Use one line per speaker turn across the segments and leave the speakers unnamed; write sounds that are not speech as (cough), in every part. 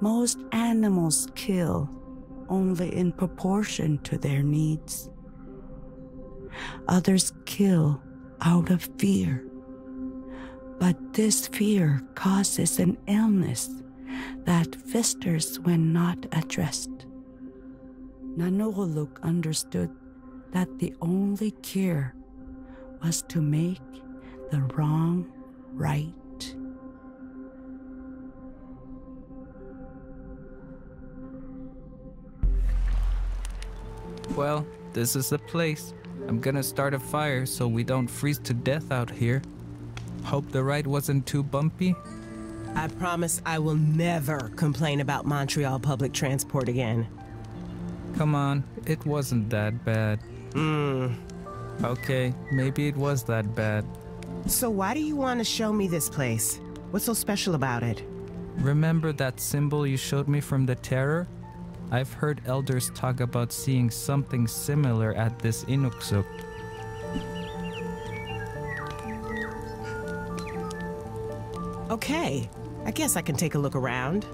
Most animals kill only in proportion to their needs. Others kill out of fear. But this fear causes an illness that festers when not addressed. Nanuruluk understood that the only cure was to make the wrong right.
Well, this is the place. I'm gonna start a fire so we don't freeze to death out here. Hope the ride wasn't too bumpy.
I promise I will never complain about Montreal public transport again.
Come on, it wasn't that bad.
Hmm.
Okay, maybe it was that bad.
So why do you want to show me this place? What's so special about it?
Remember that symbol you showed me from the Terror? I've heard elders talk about seeing something similar at this Inuksuk.
Okay, I guess I can take a look around.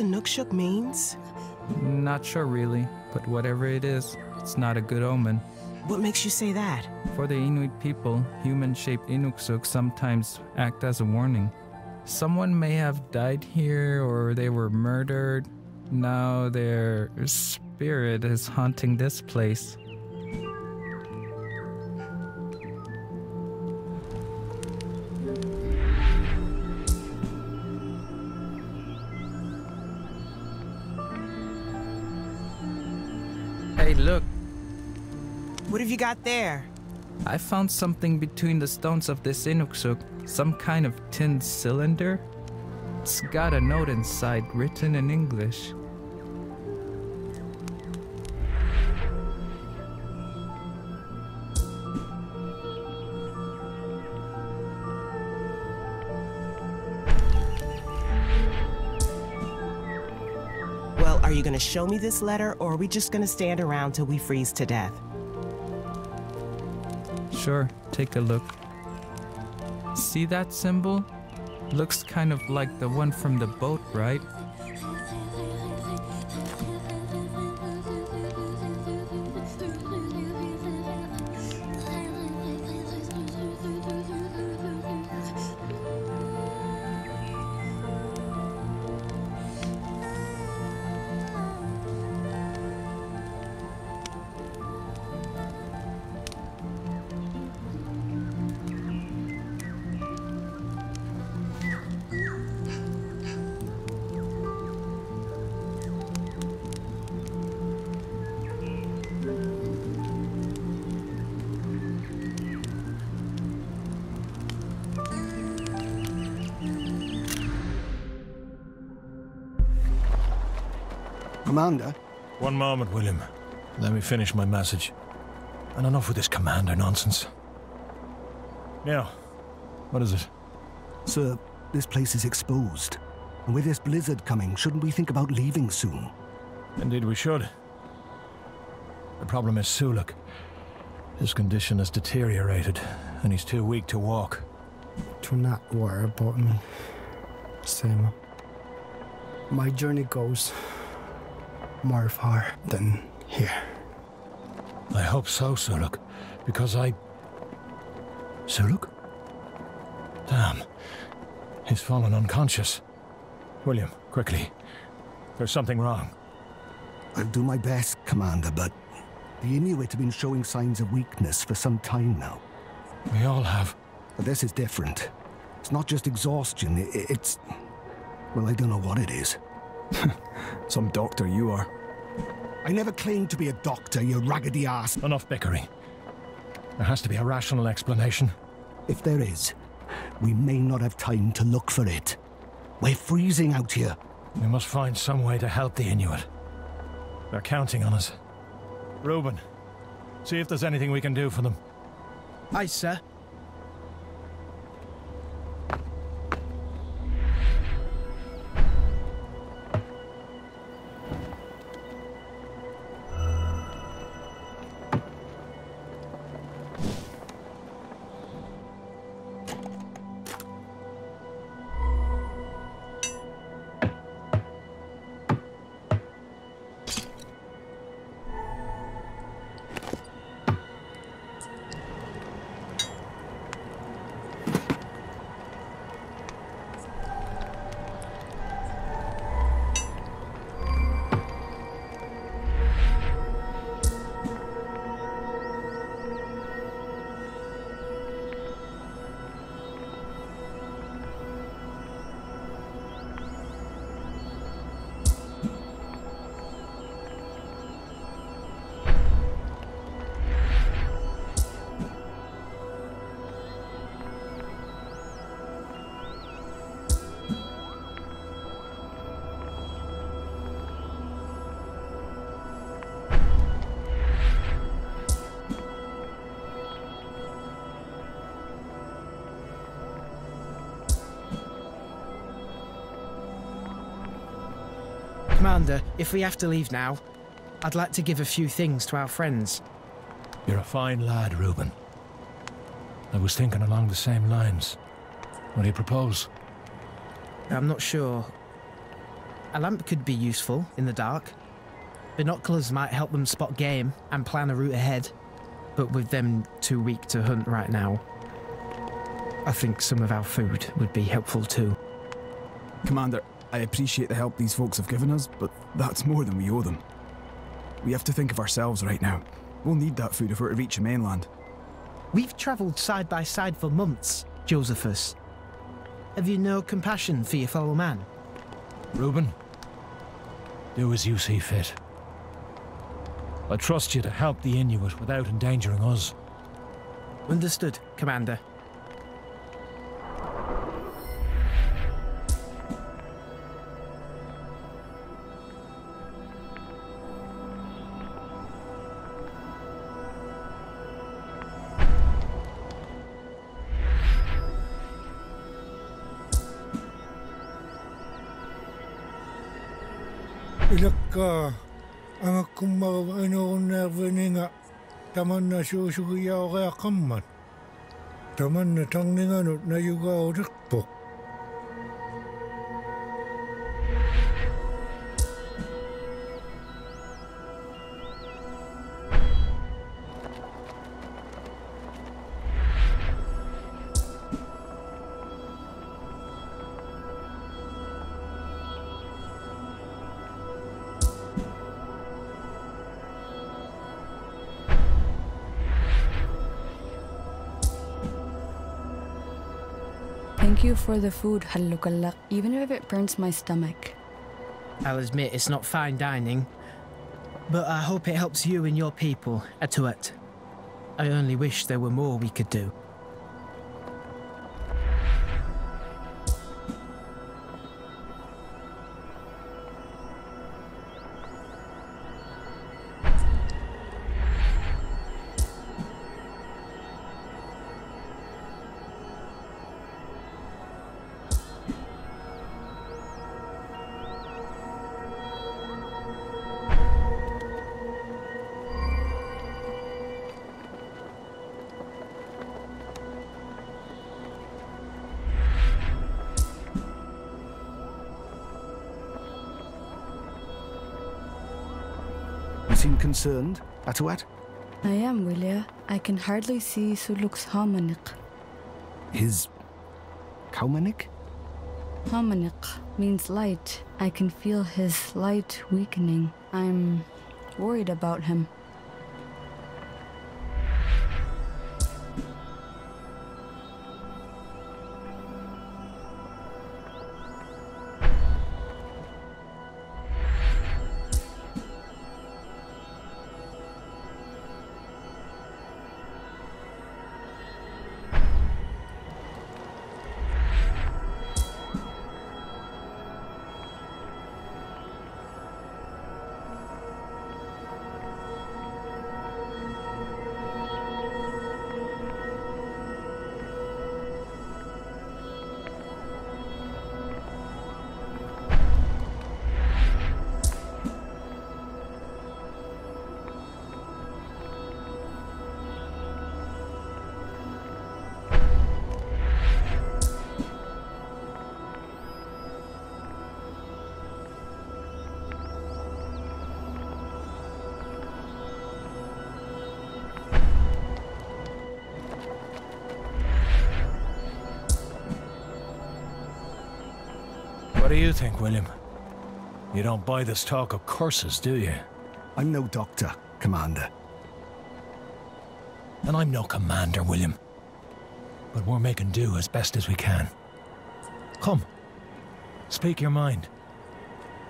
What Inukshuk means?
Not sure really, but whatever it is, it's not a good omen.
What makes you say that?
For the Inuit people, human shaped Inuksuk sometimes act as a warning. Someone may have died here or they were murdered. Now their spirit is haunting this place. Hey, look,
What have you got there?
I found something between the stones of this Inuksuk, some kind of tin cylinder. It's got a note inside written in English.
You gonna show me this letter, or are we just gonna stand around till we freeze to death?
Sure, take a look. See that symbol? Looks kind of like the one from the boat, right?
Commander,
One moment, William. Let me finish my message. And enough with this commander nonsense. Now, what is it?
sir, this place is exposed. And with this blizzard coming, shouldn't we think about leaving soon?
Indeed, we should. The problem is Suluk. His condition has deteriorated, and he's too weak to walk.
Do not worry about me, Sam. My journey goes more far than here.
I hope so, Suluk, because I.
Suluk?
Damn. He's fallen unconscious. William, quickly. There's something wrong.
I'll do my best, Commander, but the Inuit have been showing signs of weakness for some time now.
We all have.
But this is different. It's not just exhaustion, i- i- it's. Well, I don't know what it is. (laughs)
Some doctor you are.
I never claimed to be a doctor, you raggedy ass.
Enough bickering. There has to be a rational explanation.
If there is, we may not have time to look for it. We're freezing out here.
We must find some way to help the Inuit. They're counting on us. Reuben, see if there's anything we can do for them.
Aye, sir.
Commander, if we have to leave now, I'd like to give a few things to our friends.
You're a fine lad, Reuben. I was thinking along the same lines. What do you propose?
I'm not sure. A lamp could be useful in the dark. Binoculars might help them spot game and plan a route ahead, but with them too weak to hunt right now, I think some of our food would be helpful too.
Commander, I appreciate the help these folks have given us, but that's more than we owe them. We have to think of ourselves right now. We'll need that food if we're to reach the mainland.
We've travelled side by side for months, Josephus. Have you no compassion for your fellow man?
Reuben, do as you see fit. I trust you to help the Inuit without endangering us.
Understood, Commander.
ангаккуммарва анеруннаервининга таманна суусугияореаққаммат таманна
тарниганут наюгаалерпоқ for the food, Hallukallak, even if it burns my stomach.
I'll admit it's not fine dining, but I hope it helps you and your people, Atuat. I only wish there were more we could do.
Concerned, Atuat?
I am, Willia. I can hardly see Suluk's harmonik.
His. Kaumanik?
Harmonik means light. I can feel his light weakening. I'm worried about him.
Do you think, William? You don't buy this talk of curses, do you?
I'm no doctor, Commander.
And I'm no commander, William. But we're making do as best as we can. Come. Speak your mind.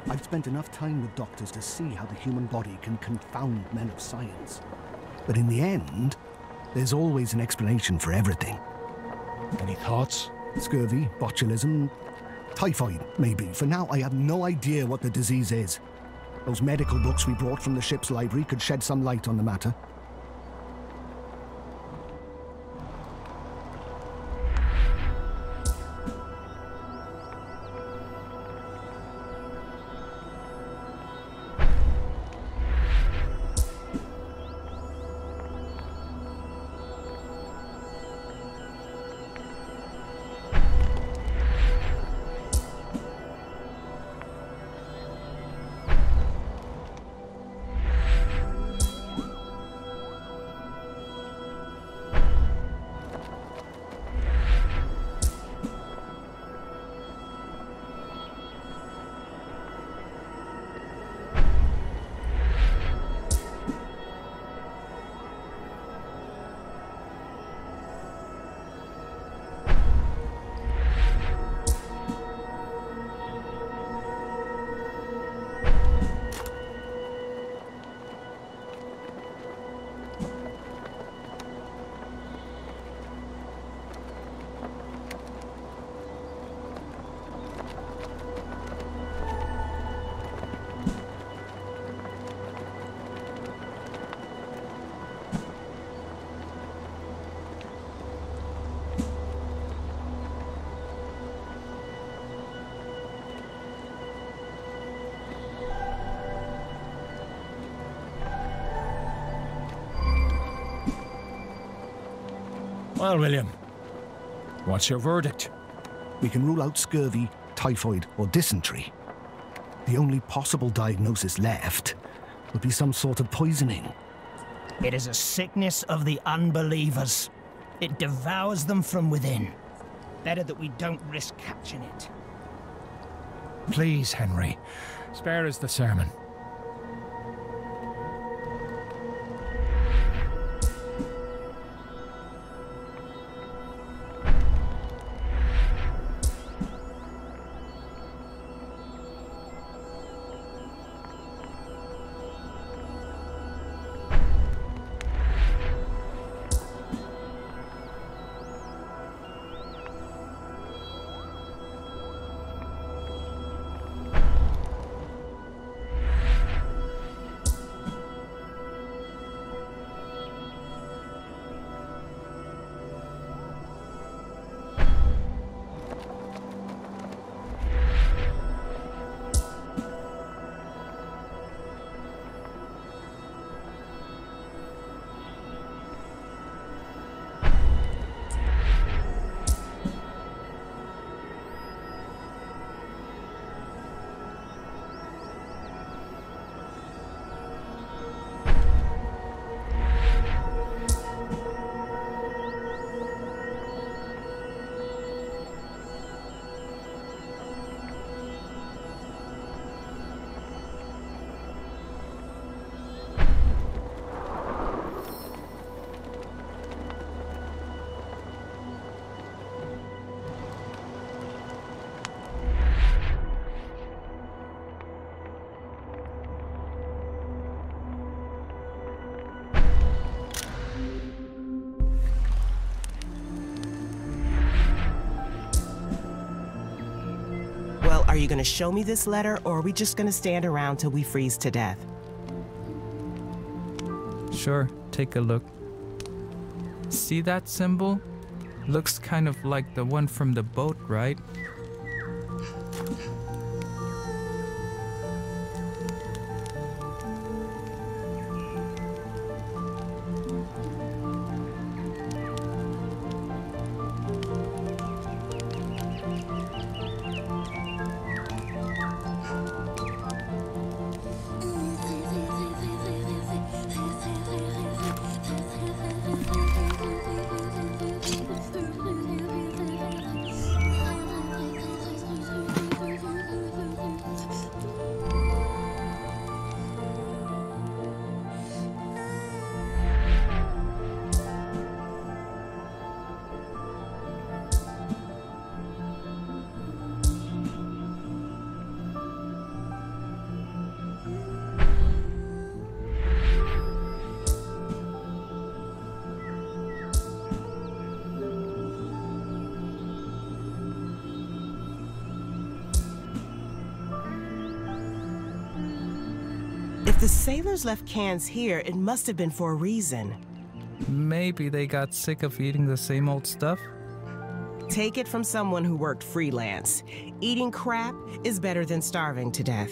I've spent enough time with doctors to see how the human body can confound men of science. But in the end, there's always an explanation for everything.
Any thoughts?
Scurvy, botulism, typhoid, maybe. For now, I have no idea what the disease is. Those medical books we brought from the ship's library could shed some light on the matter.
Well, William, what's your verdict?
We can rule out scurvy, typhoid, or dysentery. The only possible diagnosis left would be some sort of poisoning.
It is a sickness of the unbelievers. It devours them from within. Better that we don't risk catching it.
Please, Henry, spare us the sermon.
You going to show me this letter, or are we just going to stand around till we freeze to death?
Sure, take a look. See that symbol? Looks kind of like the one from the boat, right?
Sailors left cans here, it must have been for a reason.
Maybe they got sick of eating the same old stuff?
Take it from someone who worked freelance. Eating crap is better than starving to death.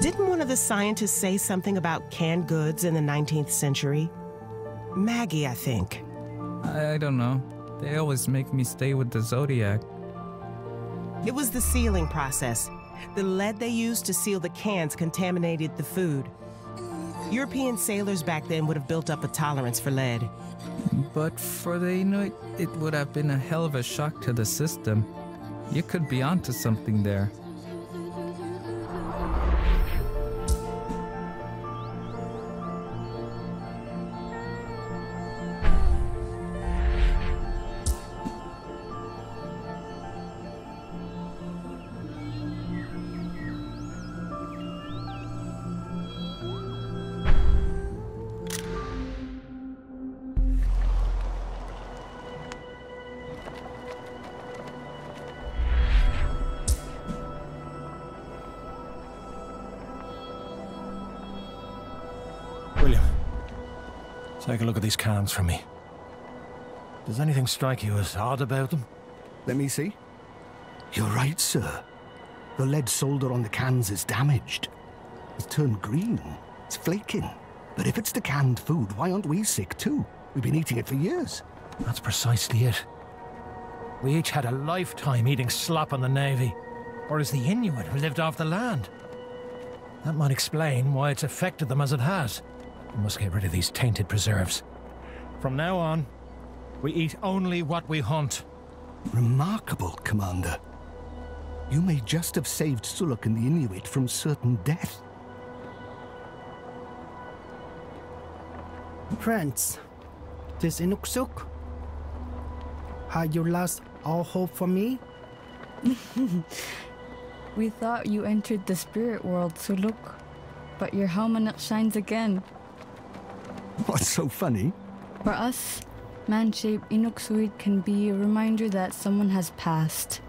Didn't one of the scientists say something about canned goods in the 19th century? Maggie, I think.
I, I don't know. They always make me stay with the Zodiac.
It was the sealing process. The lead they used to seal the cans contaminated the food. European sailors back then would have built up a tolerance for lead.
But for the Inuit, it would have been a hell of a shock to the system. You could be onto something there.
Take a look at these cans from me. Does anything strike you as odd about them?
Let me see. You're right, sir. The lead solder on the cans is damaged. It's turned green. It's flaking. But if it's the canned food, why aren't we sick too? We've been eating it for years.
That's precisely it. We each had a lifetime eating slop on the Navy. Or as the Inuit who lived off the land. That might explain why it's affected them as it has. We must get rid of these tainted preserves. From now on, we eat only what we hunt.
Remarkable, Commander. You may just have saved Suluk and the Inuit from certain death.
Friends, this Inuksuk? Had you lost all hope for me? (laughs)
we thought you entered the spirit world, Suluk. But your Haumanik shines again. (laughs)
What's so funny?
For us, man-shaped Inuksuit can be a reminder that someone has passed.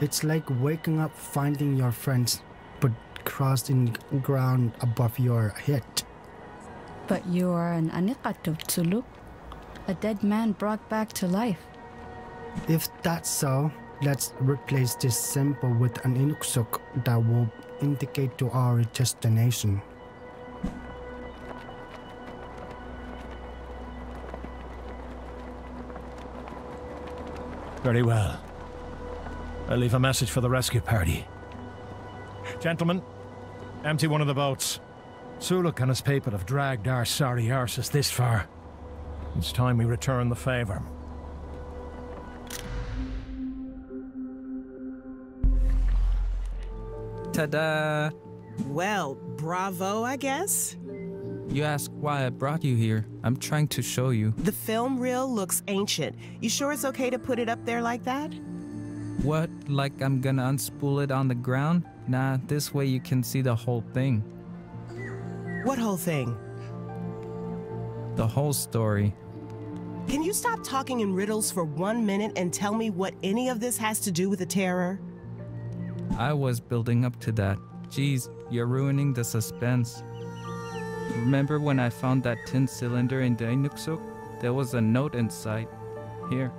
It's like waking up finding your friends, but crossed in ground above your head.
But you are an Anikatov Suluk, a dead man brought back to life.
If that's so, let's replace this symbol with an Inuksuk that will indicate to our destination.
Very well. I'll leave a message for the rescue party. Gentlemen, empty one of the boats. Suluk and his people have dragged our sorry arses this far. It's time we return the favour.
Ta-da!
Well, bravo, I guess.
You ask why I brought you here. I'm trying to show you.
The film reel looks ancient. You sure it's okay to put it up there like that?
What? Like I'm gonna unspool it on the ground? Nah, this way you can see the whole thing.
What whole thing?
The whole story.
Can you stop talking in riddles for one minute and tell me what any of this has to do with the terror?
I was building up to that. Geez, you're ruining the suspense. Remember when I found that tin cylinder in the Inuksuk? There was a note inside. Here.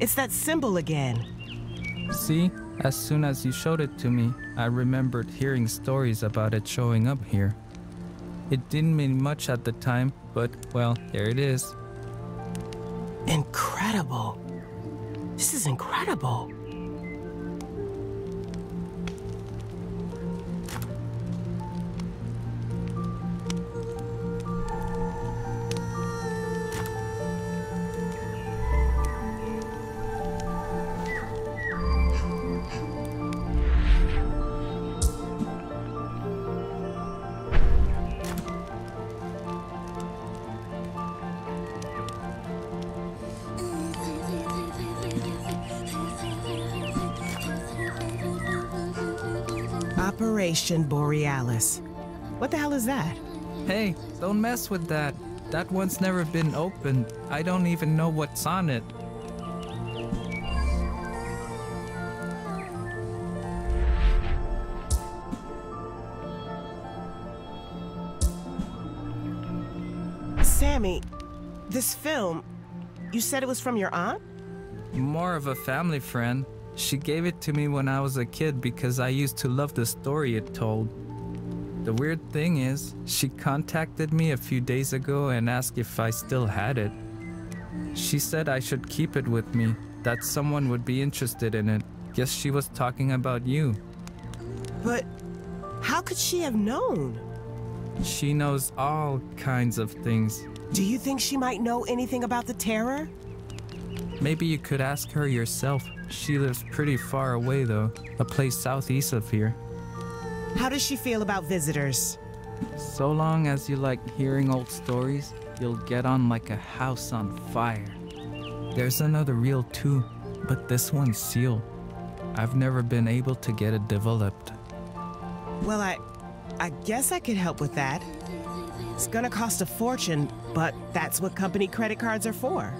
It's that symbol again.
See? As soon as you showed it to me, I remembered hearing stories about it showing up here. It didn't mean much at the time, but well, there it is.
Incredible. This is incredible. Operation Borealis. What the hell is that?
Hey, don't mess with that. That one's never been opened. I don't even know what's on it.
Sammy, this film, you said it was from your aunt?
More of a family friend. She gave it to me when I was a kid because I used to love the story it told. The weird thing is, she contacted me a few days ago and asked if I still had it. She said I should keep it with me, that someone would be interested in it. Guess she was talking about you.
But how could she have known?
She knows all kinds of things.
Do you think she might know anything about the terror?
Maybe you could ask her yourself. She lives pretty far away, though, a place southeast of here.
How does she feel about visitors?
So long as you like hearing old stories, you'll get on like a house on fire. There's another reel too, but this one's sealed. I've never been able to get it developed.
Well, I I guess I could help with that. It's gonna cost a fortune, but that's what company credit cards are for.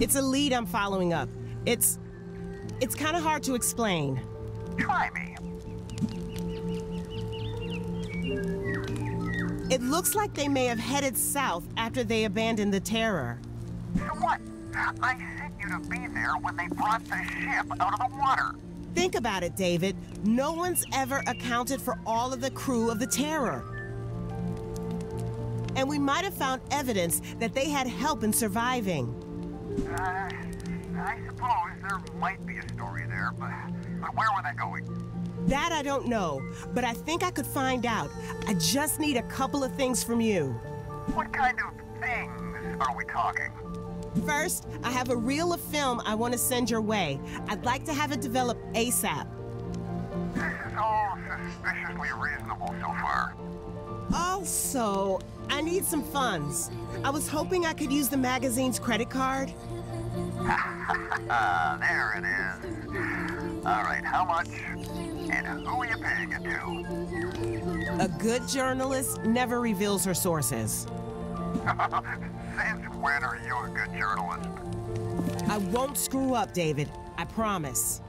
It's a lead I'm following up. It's it's kind of hard to explain.
Try me.
It looks like they may have headed south after they abandoned the Terror.
So what? I sent you to be there when they brought the ship out of the water.
Think about it, David. No one's ever accounted for all of the crew of the Terror. And we might have found evidence that they had help in surviving.
Uh, I suppose there might be a story there, but, but where were they going?
That I don't know, but I think I could find out. I just need a couple of things from you.
What kind of things are we talking?
First, I have a reel of film I want to send your way. I'd like to have it developed ASAP.
This is all suspiciously reasonable so far.
Also, I need some funds. I was hoping I could use the magazine's credit card. (laughs)
Uh, there it is. All right, how much? And who are you paying it to?
A good journalist never reveals her sources. (laughs)
Since when are you a good journalist?
I won't screw up, David. I promise.